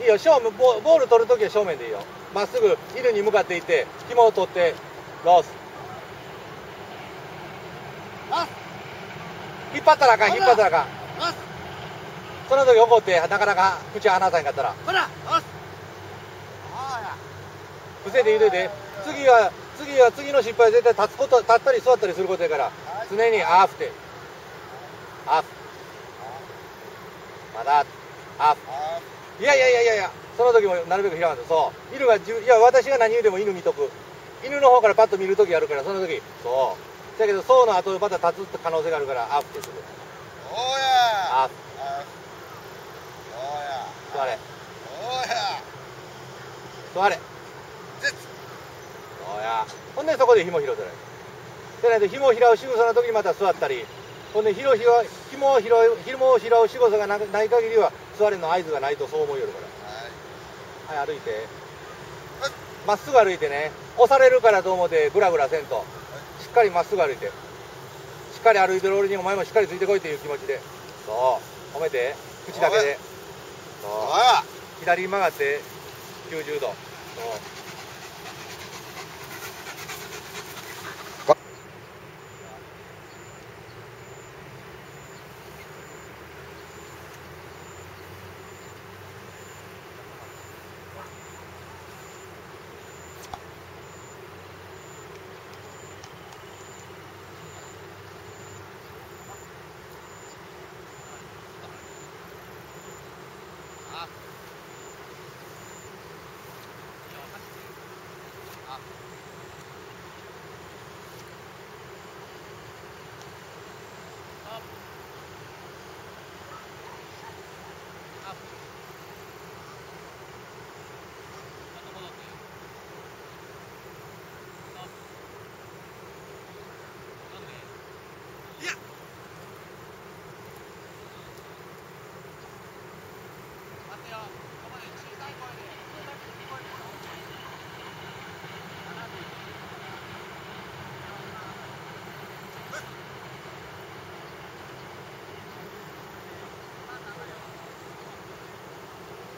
いいよ正面ボボール取るときは正面でいいよ。まっすぐ犬に向かっていって紐を取ってロース。引っ張ったらあかん引っ張ったらあかん。その時怒ってなかなか口離さへんかったら。伏せて言うてて次は次は次の失敗は絶対立つこと立ったり座ったりすることやから常にアーフってアーフ。まだアーフいやいやいやいやいやその時もなるべく開かんと。そう。犬がじゅいや私が何言うても犬見とく。犬の方からパッと見る時あるからその時。そう。だけどそうの後また立つ可能性があるからアーフってするアーフ座れ。座れ。そうや。ほんでそこで紐拾うてない。でないと紐を拾う仕草の時にまた座ったり。ほんで紐を拾う仕草がなない限りは座れの合図がないとそう思いよるから。はい。歩いて。まっすぐ歩いてね。押されるからと思ってグラグラせんと。しっかりまっすぐ歩いて。しっかり歩いてる俺にお前もしっかりついてこいっていう気持ちで。そう。褒めて。口だけで。そう。左に曲がって。90度。そうしたアップアップちょっと戻ってアップなんでいや待ってよ